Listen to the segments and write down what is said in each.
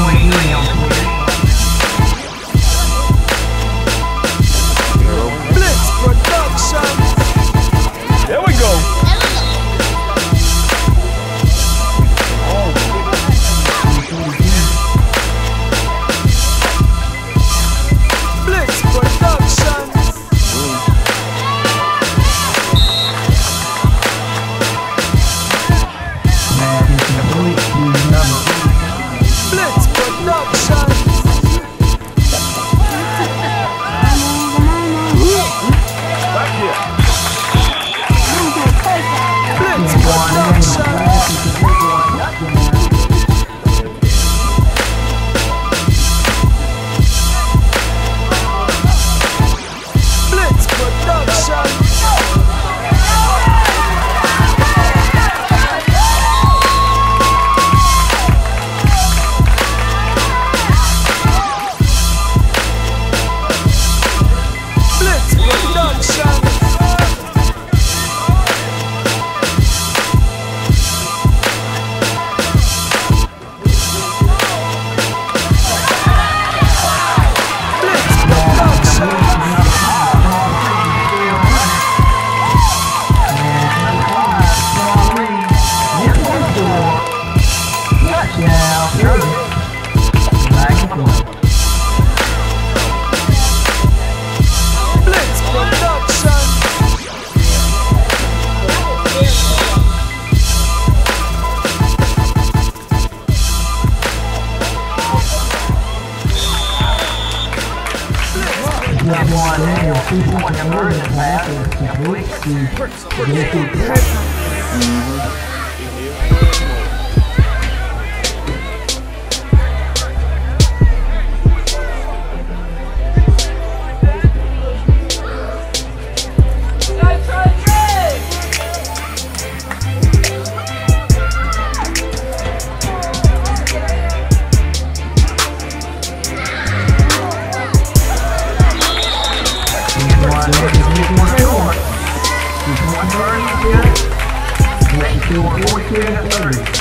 doing limb. people you're murder path, Two, one, four, three, and three.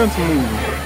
momentum moving.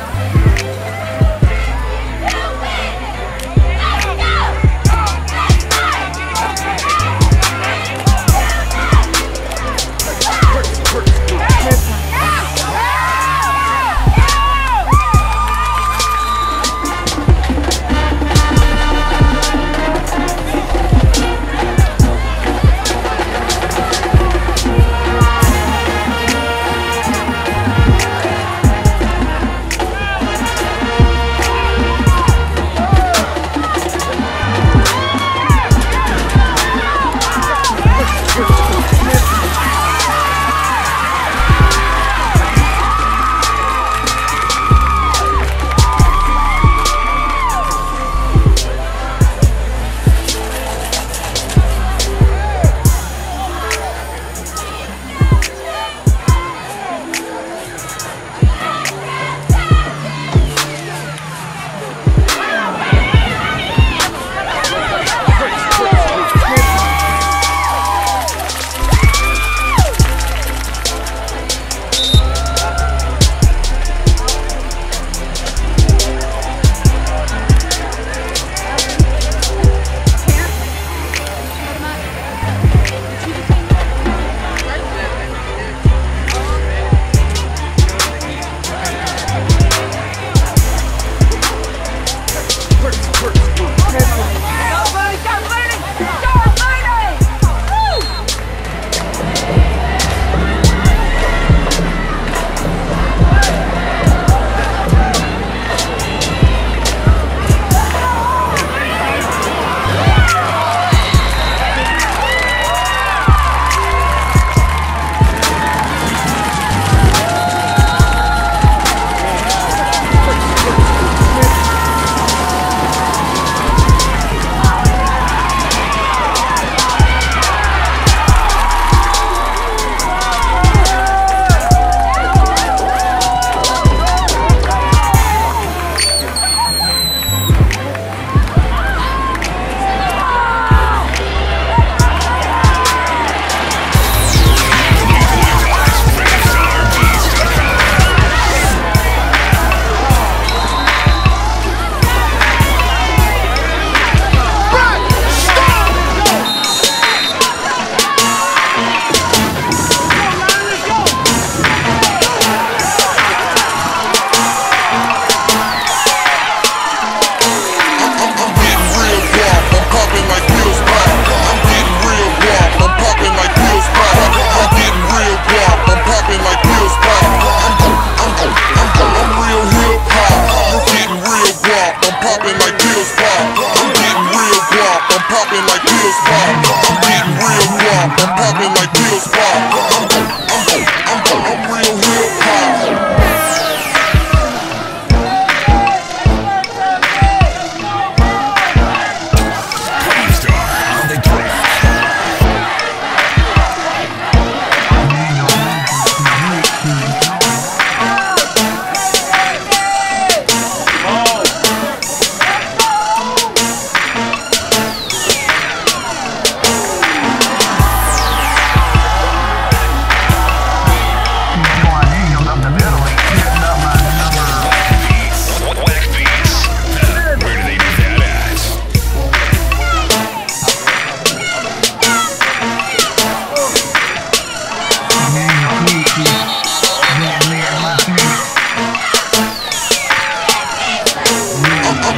Like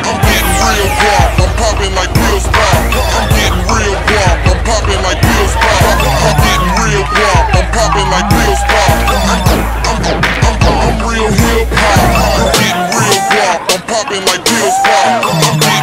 I'm, getting real guap. I'm popping like pills pop. I'm getting real guap. I'm popping like pills pop. I'm getting real guap. I'm popping like pills pop. I'm, I'm, I'm, I'm, I'm real hip hop. I'm getting real guap. I'm popping like pills pop.